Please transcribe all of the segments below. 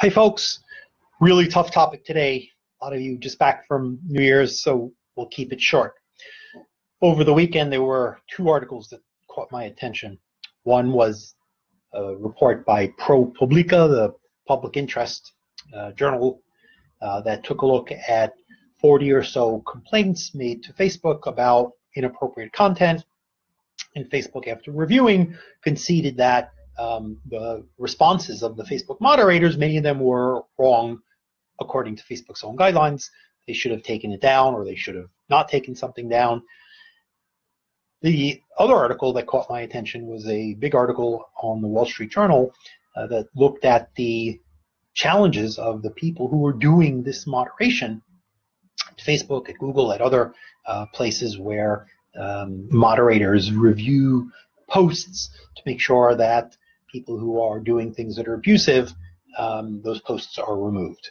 Hi, folks. Really tough topic today. A lot of you just back from New Year's, so we'll keep it short. Over the weekend, there were two articles that caught my attention. One was a report by ProPublica, the public interest uh, journal, uh, that took a look at 40 or so complaints made to Facebook about inappropriate content. And Facebook, after reviewing, conceded that um, the responses of the Facebook moderators, many of them were wrong according to Facebook's own guidelines. They should have taken it down or they should have not taken something down. The other article that caught my attention was a big article on the Wall Street Journal uh, that looked at the challenges of the people who were doing this moderation at Facebook, at Google, at other uh, places where um, moderators review posts to make sure that people who are doing things that are abusive, um, those posts are removed.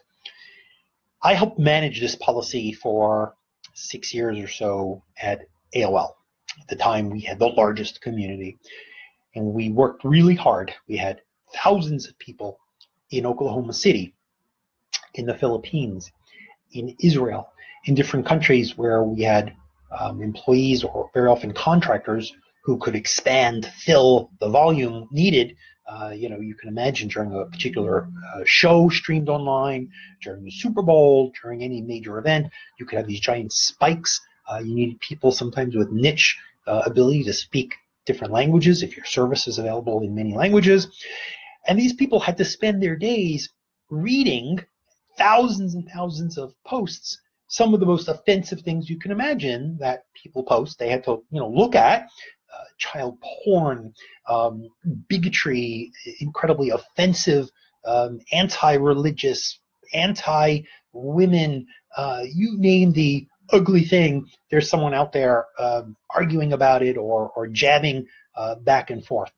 I helped manage this policy for six years or so at AOL. At the time, we had the largest community, and we worked really hard. We had thousands of people in Oklahoma City, in the Philippines, in Israel, in different countries where we had um, employees or very often contractors who could expand, fill the volume needed. Uh, you know, you can imagine during a particular uh, show streamed online, during the Super Bowl, during any major event, you could have these giant spikes. Uh, you need people sometimes with niche uh, ability to speak different languages if your service is available in many languages. And these people had to spend their days reading thousands and thousands of posts some of the most offensive things you can imagine that people post. They had to, you know, look at child porn, um, bigotry, incredibly offensive, um, anti-religious, anti-women. Uh, you name the ugly thing. There's someone out there um, arguing about it or or jabbing uh, back and forth.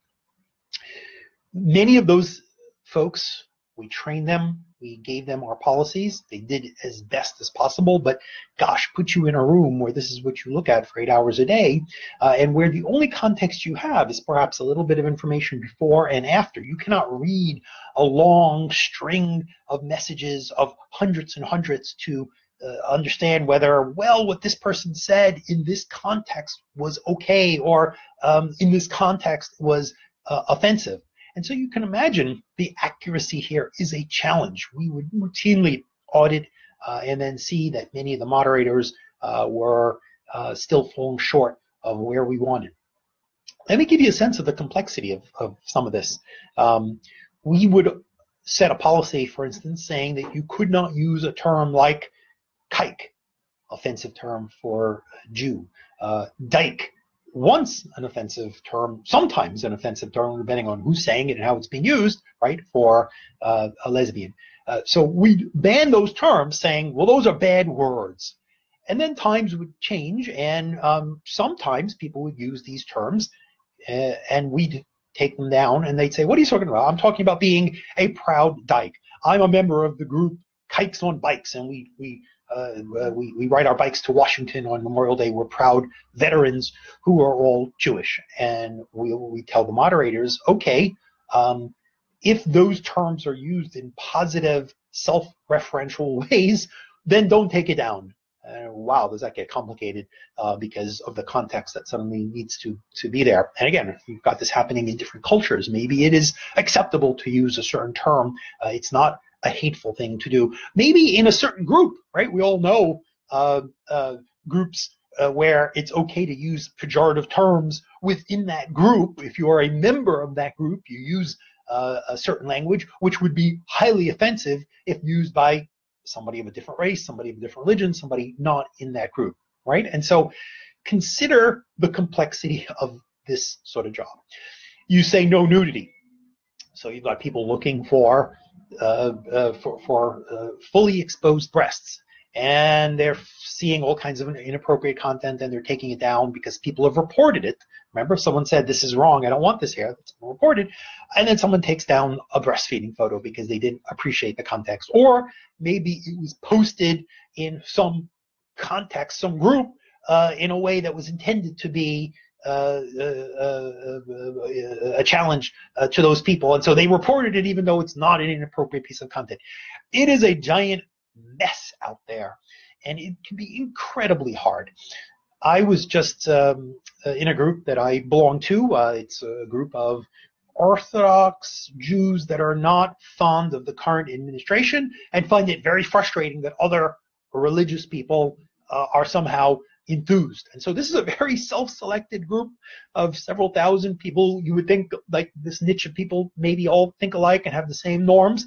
Many of those folks, we trained them we gave them our policies. They did as best as possible, but gosh, put you in a room where this is what you look at for eight hours a day, uh, and where the only context you have is perhaps a little bit of information before and after. You cannot read a long string of messages of hundreds and hundreds to uh, understand whether, well, what this person said in this context was okay or um, in this context was uh, offensive. And so you can imagine the accuracy here is a challenge. We would routinely audit uh, and then see that many of the moderators uh, were uh, still falling short of where we wanted. Let me give you a sense of the complexity of, of some of this. Um, we would set a policy, for instance, saying that you could not use a term like kike, offensive term for Jew, uh, dyke, once an offensive term, sometimes an offensive term, depending on who's saying it and how it's being used, right, for uh, a lesbian. Uh, so we ban those terms saying, well, those are bad words. And then times would change, and um, sometimes people would use these terms, uh, and we'd take them down, and they'd say, what are you talking about? I'm talking about being a proud dyke. I'm a member of the group Kikes on Bikes, and we, we uh, uh, we, we ride our bikes to Washington on Memorial Day. We're proud veterans who are all Jewish. And we, we tell the moderators, okay, um, if those terms are used in positive, self referential ways, then don't take it down. Wow, does that get complicated uh, because of the context that suddenly needs to, to be there. And again, you've got this happening in different cultures, maybe it is acceptable to use a certain term. Uh, it's not a hateful thing to do. Maybe in a certain group, right? We all know uh, uh, groups uh, where it's okay to use pejorative terms within that group. If you are a member of that group, you use uh, a certain language, which would be highly offensive if used by somebody of a different race, somebody of a different religion, somebody not in that group, right? And so consider the complexity of this sort of job. You say no nudity. So you've got people looking for for, for uh, fully exposed breasts. And they're seeing all kinds of inappropriate content and they're taking it down because people have reported it. Remember, someone said, This is wrong, I don't want this here. It's reported. And then someone takes down a breastfeeding photo because they didn't appreciate the context. Or maybe it was posted in some context, some group, uh, in a way that was intended to be uh, uh, uh, Uh, uh, uh, a challenge to those people, and so they reported it, even though it's not an inappropriate piece of content. It is a giant mess out there, and it can be incredibly hard. I was just um, in a group that I belong to. it's a group of Orthodox Jews that are not fond of the current administration and find it very frustrating that other religious people uh, are somehow enthused. And so this is a very self-selected group of several thousand people. You would think like this niche of people maybe all think alike and have the same norms.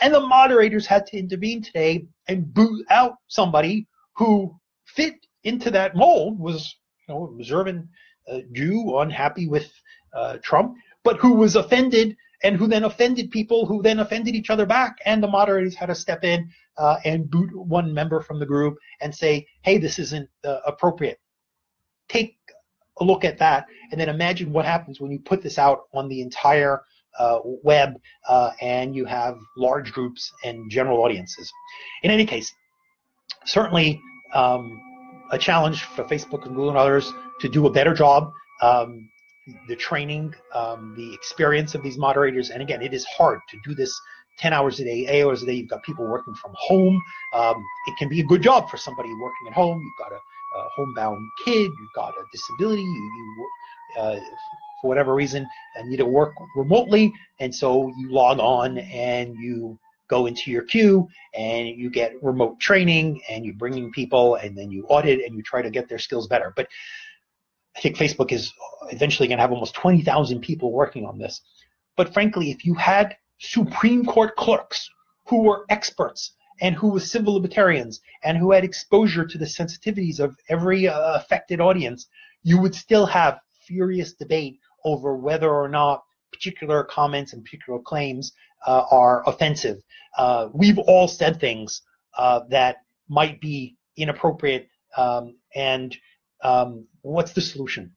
And the moderators had to intervene today and boot out somebody who fit into that mold, was you know, observant uh, Jew, unhappy with uh, Trump, but who was offended and who then offended people who then offended each other back. And the moderators had to step in uh, and boot one member from the group and say, hey, this isn't uh, appropriate. Take a look at that and then imagine what happens when you put this out on the entire uh, web uh, and you have large groups and general audiences. In any case, certainly um, a challenge for Facebook and Google and others to do a better job. Um, the training, um, the experience of these moderators, and again, it is hard to do this 10 hours a day, 8 hours a day. You've got people working from home. Um, it can be a good job for somebody working at home. You've got a, a homebound kid. You've got a disability. You, you uh, for whatever reason, uh, need to work remotely, and so you log on and you go into your queue and you get remote training and you bring in people and then you audit and you try to get their skills better. But I think Facebook is eventually going to have almost 20,000 people working on this. But frankly, if you had Supreme Court clerks who were experts and who were civil libertarians and who had exposure to the sensitivities of every uh, affected audience, you would still have furious debate over whether or not particular comments and particular claims uh, are offensive. Uh, we've all said things uh, that might be inappropriate um, and um, what's the solution?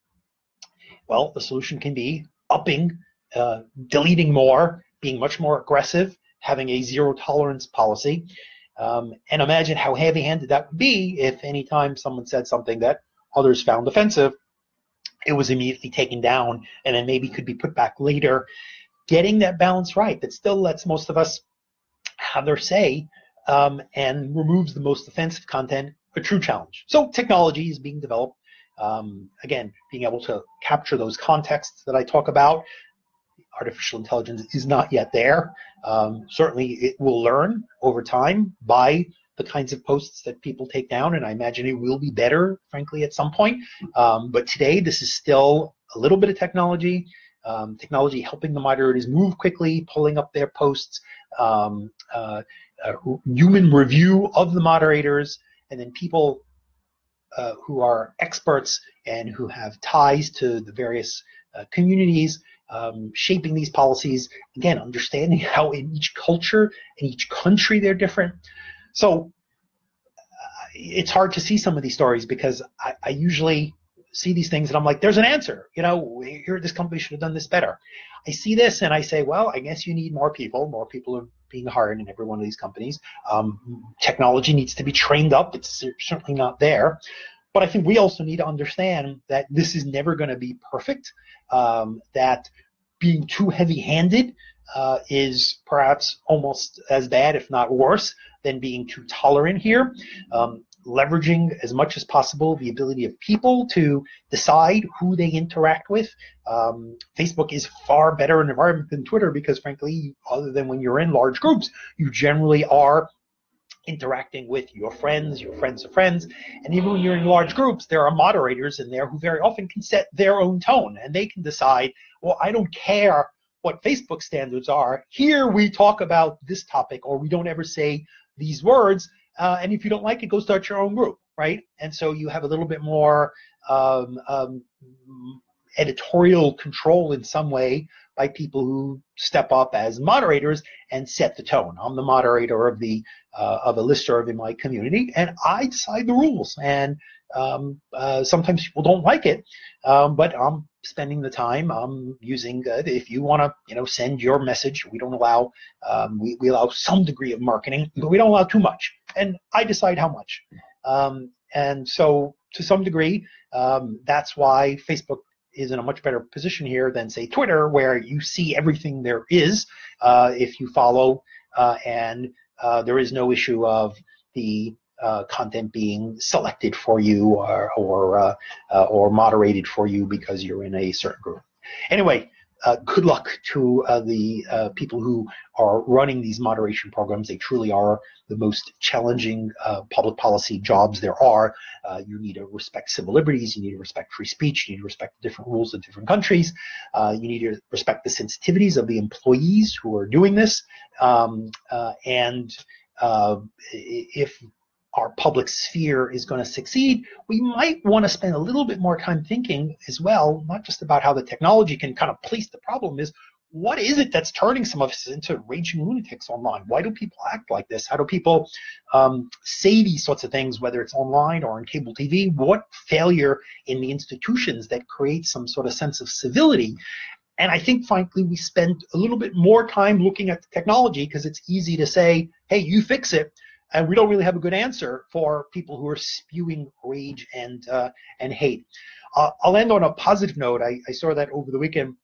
Well, the solution can be upping, uh, deleting more, being much more aggressive, having a zero tolerance policy. Um, and imagine how heavy handed that would be if anytime someone said something that others found offensive, it was immediately taken down and then maybe could be put back later. Getting that balance right that still lets most of us have their say um, and removes the most offensive content a true challenge. So technology is being developed. Um, again, being able to capture those contexts that I talk about. Artificial intelligence is not yet there. Um, certainly, it will learn over time by the kinds of posts that people take down, and I imagine it will be better, frankly, at some point. Um, but today, this is still a little bit of technology. Um, technology helping the moderators move quickly, pulling up their posts, um, uh, uh, human review of the moderators, and then people uh, who are experts and who have ties to the various uh, communities um, shaping these policies. Again, understanding how in each culture, in each country, they're different. So uh, it's hard to see some of these stories because I, I usually see these things and I'm like, there's an answer. You know, here this company should have done this better. I see this and I say, well, I guess you need more people. More people being hired in every one of these companies. Um, technology needs to be trained up. It's certainly not there. But I think we also need to understand that this is never going to be perfect. Um, that being too heavy-handed uh, is perhaps almost as bad, if not worse, than being too tolerant here. Um, leveraging as much as possible the ability of people to decide who they interact with. Um, Facebook is far better an environment than Twitter because, frankly, other than when you're in large groups, you generally are interacting with your friends, your friends of friends, and even when you're in large groups, there are moderators in there who very often can set their own tone and they can decide, well, I don't care what Facebook standards are. Here we talk about this topic, or we don't ever say these words. Uh, and if you don't like it, go start your own group, right? And so you have a little bit more um, um, editorial control in some way by people who step up as moderators and set the tone. I'm the moderator of the uh, of a listserv in my community, and I decide the rules. And um, uh, sometimes people don't like it, um, but I'm spending the time. I'm using. Uh, if you want to, you know, send your message. We don't allow. Um, we, we allow some degree of marketing, but we don't allow too much. And I decide how much. Um, and so, to some degree, um, that's why Facebook is in a much better position here than say Twitter, where you see everything there is uh, if you follow, uh, and uh, there is no issue of the uh, content being selected for you or or, uh, uh, or moderated for you because you're in a certain group. Anyway, uh, good luck to uh, the uh, people who are running these moderation programs. They truly are the most challenging uh, public policy jobs there are. Uh, you need to respect civil liberties. You need to respect free speech. You need to respect the different rules of different countries. Uh, you need to respect the sensitivities of the employees who are doing this. Um, and if our public sphere is going to succeed, we might want to spend a little bit more time thinking as well, not just about how the technology can kind of place the problem, is what is it that's turning some of us into raging lunatics online? Why do people act like this? How do people um, say these sorts of things, whether it's online or on cable TV? What failure in the institutions that creates some sort of sense of civility? And I think, frankly, we spend a little bit more time looking at the technology because it's easy to say, hey, you fix it and we don't really have a good answer for people who are spewing rage and uh, and hate. Uh, I'll end on a positive note. I, I saw that over the weekend.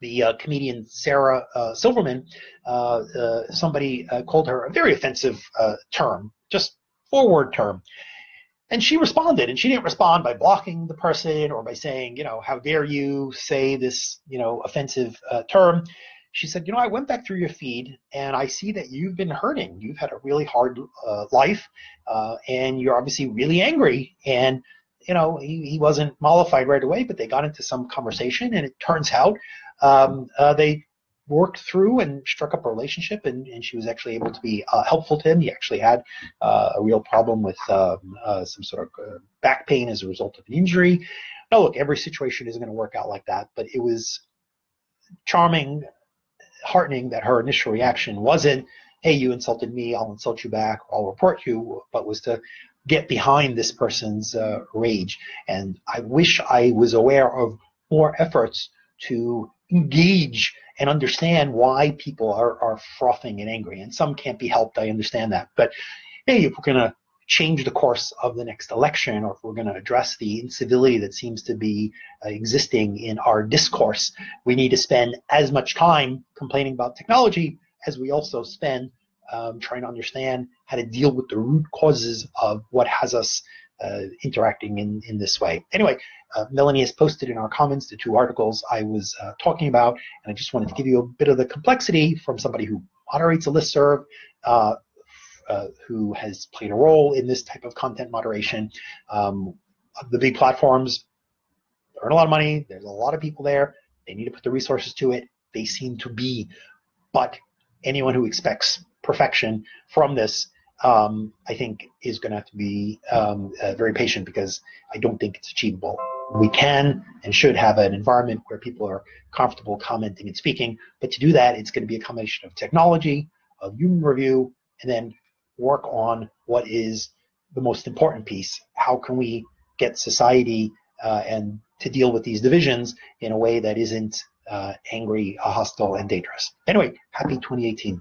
The uh, comedian Sarah uh, Silverman, uh, uh, somebody called her a very offensive term, just four-word term, and she responded. And she didn't respond by blocking the person or by saying, you know, how dare you say this, you know, offensive term she said, You know, I went back through your feed and I see that you've been hurting. You've had a really hard uh, life uh, and you're obviously really angry. And, you know, he, he wasn't mollified right away, but they got into some conversation and it turns out um, uh, they worked through and struck up a relationship and, and she was actually able to be uh, helpful to him. He actually had uh, a real problem with um, uh, some sort of back pain as a result of an injury. Now, look, every situation isn't going to work out like that, but it was charming heartening that her initial reaction wasn't, hey, you insulted me, I'll insult you back, I'll report you, but was to get behind this person's uh, rage. And I wish I was aware of more efforts to engage and understand why people are, are frothing and angry. And some can't be helped, I understand that. But hey, if we're going to change the course of the next election or if we're going to address the incivility that seems to be uh, existing in our discourse, we need to spend as much time complaining about technology as we also spend um, trying to understand how to deal with the root causes of what has us uh, interacting in, in this way. Anyway, uh, Melanie has posted in our comments the two articles I was uh, talking about, and I just wanted to give you a bit of the complexity from somebody who moderates a listserv, uh, uh, who has played a role in this type of content moderation. Um, the big platforms earn a lot of money. There's a lot of people there. They need to put the resources to it. They seem to be, but anyone who expects perfection from this, um, I think, is going to have to be um, uh, very patient because I don't think it's achievable. We can and should have an environment where people are comfortable commenting and speaking, but to do that, it's going to be a combination of technology, of human review, and then work on what is the most important piece. How can we get society uh, and to deal with these divisions in a way that isn't uh, angry, hostile, and dangerous? Anyway, happy 2018.